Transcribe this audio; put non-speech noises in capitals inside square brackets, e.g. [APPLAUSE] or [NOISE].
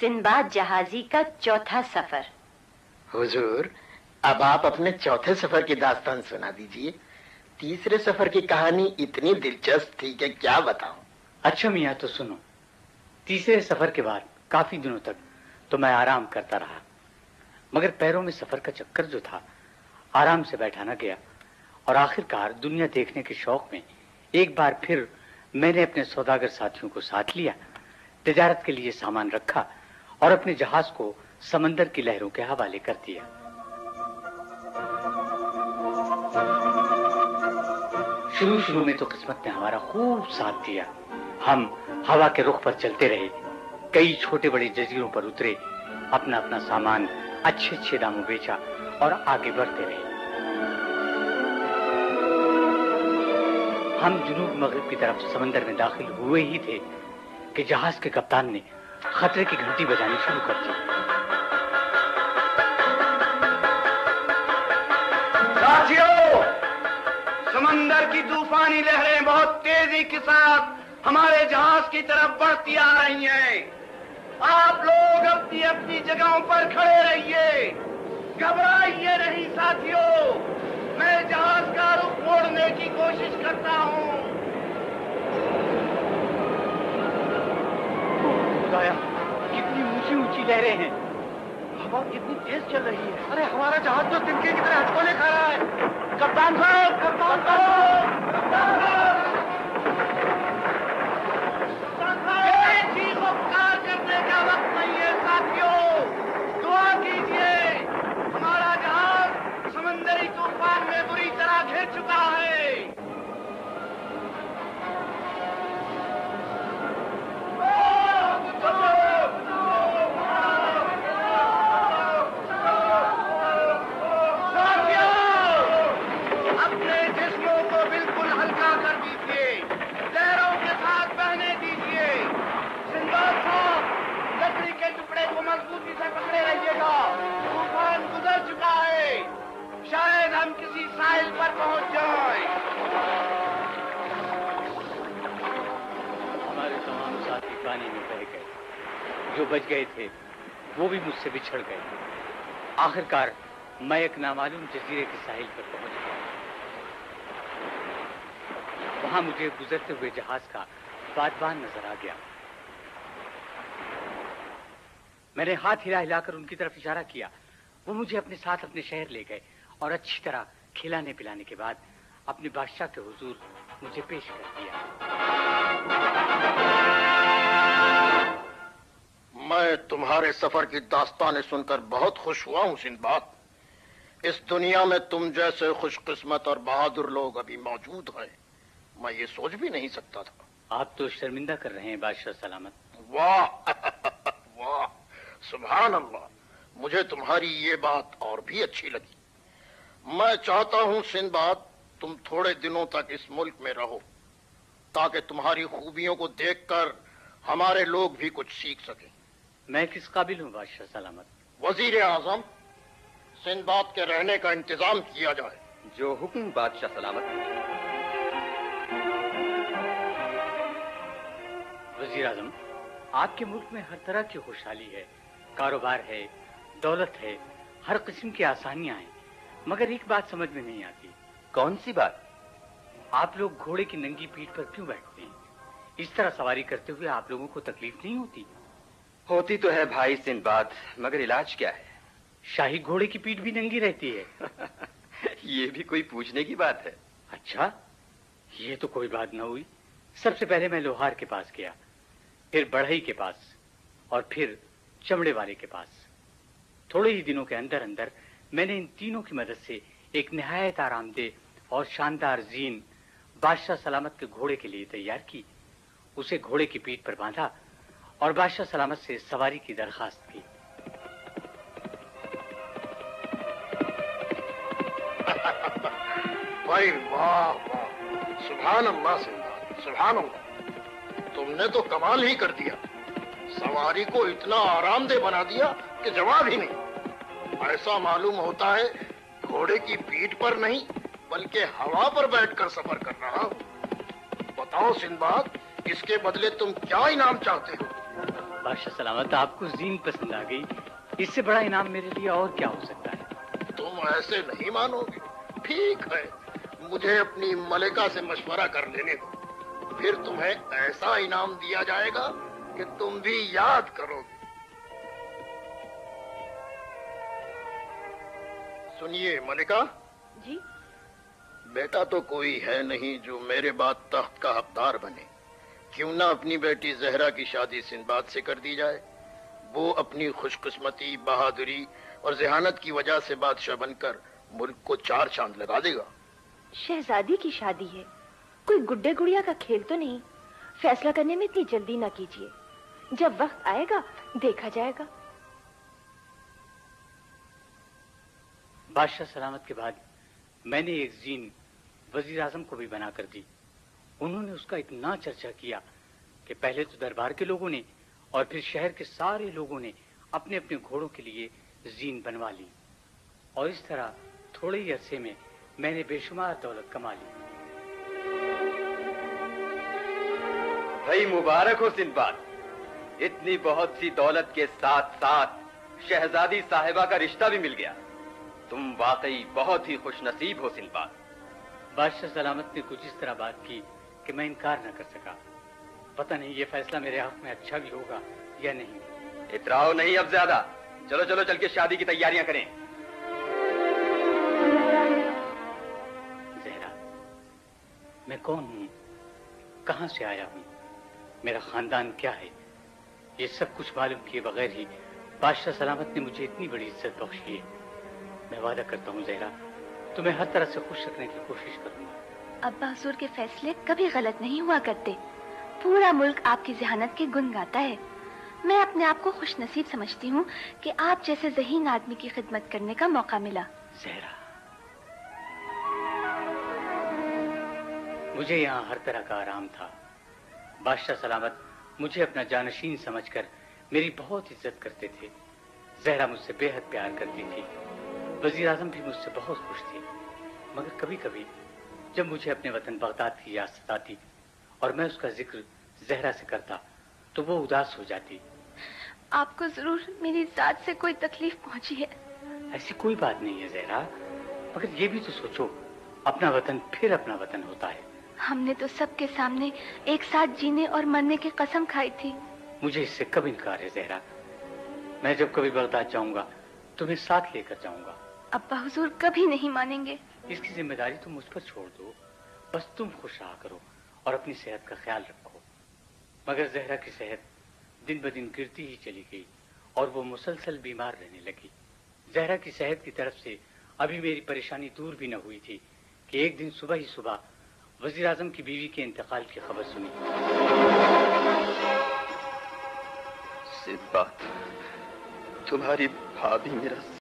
سنباد جہازی کا چوتھا سفر۔ حضور اب آپ اپنے چوتھے سفر کی داستان سنا دیجیے۔ تیسرے سفر کی کہانی اتنی دلچسپ تھی کہ کیا بتاؤں۔ اچھا میاں تو سنو۔ تیسرے سفر کے بعد کافی دنوں تک تو میں آرام کرتا رہا۔ مگر پیروں میں سفر کا چکر جو تھا آرام سے بیٹھا نہ گیا۔ اور آخر کار دنیا دیکھنے کے شوق میں ایک بار پھر میں نے اپنے سوداگر ساتھیوں کو ساتھ لیا۔ تجارت کے لیے سامان رکھا۔ اور اپنے جہاز کو سمندر کی لہروں کے حوالے کر دیا۔ شروع شروع میں تو قسمت نے ہمارا خوب ساتھ دیا۔ ہم ہوا کے رخ پر چلتے رہے۔ کئی چھوٹے بڑے جزیروں پر اترے۔ اپنا اپنا سامان اچھے اچھے داموں بیچا اور آگے بڑھتے رہے۔ ہم جنوب مغرب کی طرف سمندر میں داخل ہوئے ہی تھے کہ جہاز کے کپتان نے خطرے کی گھنٹی بجانی شروع کر دی۔ ساتھیوں سمندر کی طوفانی لہریں بہت تیزی کے ساتھ ہمارے جہاز کی طرف بڑھتی آ رہی ہیں۔ آپ لوگ اپنی اپنی جگہوں پر کھڑے رہیے۔ گھبرائیے نہیں ساتھیوں میں جہاز کا رخ موڑنے کی کوشش کرتا ہوں۔ بتایا کتنی اونچی اونچی لہریں ہیں۔ ہوا کتنی تیز چل رہی ہے۔ ارے، ہمارا جہاز تو تنکے کی طرح ہٹکولے کھا رہا ہے۔ کپتان صاحب کپتان صاحب کپتان صاحب۔ شاید ہم کسی ساحل پر پہنچ جائیں ہمارے تمام ساتھی پانی میں بہ گئے۔ جو بچ گئے تھے، وہ بھی مجھ سے بچھڑ گئے۔ آخر کار میں ایک نامعلوم جزیرے کے ساحل پر پہنچ گیا۔ وہاں مجھے گزرتے ہوئے جہاز کا بادبان نظر آ گیا۔ میں نے ہاتھ ہلا ہلا کر ان کی طرف اشارہ کیا۔ وہ مجھے اپنے ساتھ اپنے شہر لے گئے اور اچھی طرح کھلانے پلانے کے بعد اپنے بادشاہ کے حضور مجھے پیش کر دیا۔ میں تمہارے سفر کی داستانیں سن کر بہت خوش ہوا ہوں سندباد۔ اس دنیا میں تم جیسے خوش قسمت اور بہادر لوگ ابھی موجود ہیں۔ میں یہ سوچ بھی نہیں سکتا تھا۔ آپ تو شرمندہ کر رہے ہیں بادشاہ سلامت۔ واہ واہ۔ سبحان اللہ مجھے تمہاری یہ بات اور بھی اچھی لگی۔ میں چاہتا ہوں سندباد تم تھوڑے دنوں تک اس ملک میں رہو تاکہ تمہاری خوبیوں کو دیکھ کر ہمارے لوگ بھی کچھ سیکھ سکیں۔ میں کس قابل ہوں بادشاہ سلامت؟ وزیر اعظم سندباد کے رہنے کا انتظام کیا جائے۔ جو حکم بادشاہ سلامت؟ وزیر اعظم آپ کے ملک میں ہر طرح کی خوشحالی ہے کاروبار ہے دولت ہے ہر قسم کی آسانیاں ہیں۔ مگر ایک بات سمجھ میں نہیں آتی۔ کون سی بات؟ آپ لوگ گھوڑے کی ننگی پیٹ پر کیوں بیٹھتے ہیں؟ اس طرح سواری کرتے ہوئے آپ لوگوں کو تکلیف نہیں ہوتی؟ ہوتی تو ہے بھائی سن بات مگر علاج کیا ہے؟ شاہی گھوڑے کی پیٹ بھی ننگی رہتی ہے۔ [LAUGHS] یہ بھی کوئی پوچھنے کی بات ہے۔ اچھا یہ تو کوئی بات نہ ہوئی۔ سب سے پہلے میں لوہار کے پاس گیا پھر بڑھئی کے پاس اور پھر چمڑے والے کے پاس۔ تھوڑے ہی دنوں کے اندر اندر میں نے ان تینوں کی مدد سے ایک نہایت آرام دہ اور شاندار زین بادشاہ سلامت کے گھوڑے کے لیے تیار کی۔ اسے گھوڑے کی پیٹ پر باندھا اور بادشاہ سلامت سے سواری کی درخواست کی۔ بھائی واہ واہ۔ سبحان اللہ سندباد سبحان اللہ تم نے تو کمال ہی کر دیا۔ سواری کو اتنا آرام دہ بنا دیا کہ جواب ہی نہیں۔ ایسا معلوم ہوتا ہے گھوڑے کی پیٹ پر نہیں بلکہ ہوا پر بیٹھ کر سفر کر رہا ہوں۔ بتاؤ سندباد اس کے بدلے تم کیا انعام چاہتے ہو؟ بادشاہ سلامت آپ کو زین پسند آ گئی۔ اس سے بڑا انعام میرے لیے اور کیا ہو سکتا ہے؟ تم ایسے نہیں مانو گے۔ ٹھیک ہے مجھے اپنی ملکہ سے مشورہ کر لینے دو۔ پھر تمہیں ایسا انعام دیا جائے گا کہ تم بھی یاد کرو گے۔ سنیے ملکہ۔ جی۔ بیٹا تو کوئی ہے نہیں جو میرے بعد تخت کا حقدار بنے۔ کیوں نہ اپنی بیٹی زہرا کی شادی سندباد سے کر دی جائے۔ وہ اپنی خوش قسمتی بہادری اور ذہانت کی وجہ سے بادشاہ بن کر ملک کو چار چاند لگا دے گا۔ شہزادی کی شادی ہے۔ کوئی گڈے گڑیا کا کھیل تو نہیں۔ فیصلہ کرنے میں اتنی جلدی نہ کیجیے۔ جب وقت آئے گا دیکھا جائے گا۔ بادشاہ سلامت کے بعد میں نے ایک زین وزیر اعظم کو بھی بنا کر دی۔ انہوں نے اس کا اتنا چرچا کیا کہ پہلے تو دربار کے لوگوں نے اور پھر شہر کے سارے لوگوں نے اپنے اپنے گھوڑوں کے لیے زین بنوا لی۔ اور اس طرح تھوڑے ہی عرصے میں میں نے بے شمار دولت کما لی۔ بھائی مبارک ہو سندباد اتنی بہت سی دولت کے ساتھ ساتھ شہزادی صاحبہ کا رشتہ بھی مل گیا۔ تم واقعی بہت ہی خوش نصیب ہو سندباد بادشاہ سلامت نے کچھ اس طرح بات کی کہ میں انکار نہ کر سکا۔ پتہ نہیں یہ فیصلہ میرے حق میں اچھا بھی ہوگا یا نہیں۔ اتراؤ نہیں اب زیادہ۔ چلو چلو چل کے شادی کی تیاریاں کریں۔ زہرا میں کون ہوں؟ کہاں سے آیا ہوں؟ میرا خاندان کیا ہے؟ یہ سب کچھ معلوم کیے بغیر ہی بادشاہ سلامت نے مجھے اتنی بڑی عزت بخشی ہے۔ میں وعدہ کرتا ہوں زہرا تمہیں ہر طرح سے خوش رکھنے کی کوشش کروں گا۔ ابا حضور کے فیصلے کبھی غلط نہیں ہوا کرتے۔ پورا ملک آپ کی ذہانت کے گن گاتا ہے۔ میں اپنے آپ کو خوش نصیب سمجھتی ہوں کہ آپ جیسے ذہین آدمی کی خدمت کرنے کا موقع ملا۔ زہرا مجھے یہاں ہر طرح کا آرام تھا۔ بادشاہ سلامت مجھے اپنا جانشین سمجھ کر میری بہت عزت کرتے تھے۔ زہرا مجھ سے بے حد پیار کرتی تھی۔ وزیر اعظم بھی مجھ سے بہت خوش تھی مگر کبھی کبھی جب مجھے اپنے وطن بغداد کی یاد ستاتی اور میں اس کا ذکر زہرا سے کرتا تو وہ اداس ہو جاتی۔ آپ کو ضرور میری ذات سے کوئی تکلیف پہنچی ہے؟ ایسی کوئی بات نہیں ہے زہرا مگر یہ بھی تو سوچو اپنا وطن پھر اپنا وطن ہوتا ہے۔ ہم نے تو سب کے سامنے ایک ساتھ جینے اور مرنے کی قسم کھائی تھی۔ مجھے اس سے کب انکار ہے زہرا؟ میں جب کبھی بغداد جاؤں گا تمہیں ساتھ لے کر جاؤں گا۔ ابا حضور کبھی نہیں مانیں گے۔ اس کی ذمہ داری تم مجھ پر چھوڑ دو۔ بس تم خوش رہا کرو اور اپنی صحت کا خیال رکھو۔ مگر زہرا کی صحت دن بدن گرتی ہی چلی گئی اور وہ مسلسل بیمار رہنے لگی۔ زہرا کی صحت کی طرف سے ابھی میری پریشانی دور بھی نہ ہوئی تھی کہ ایک دن صبح ہی صبح وزیر اعظم کی بیوی کے انتقال کی خبر سنی۔ سندباد تمہاری بھابھی میرا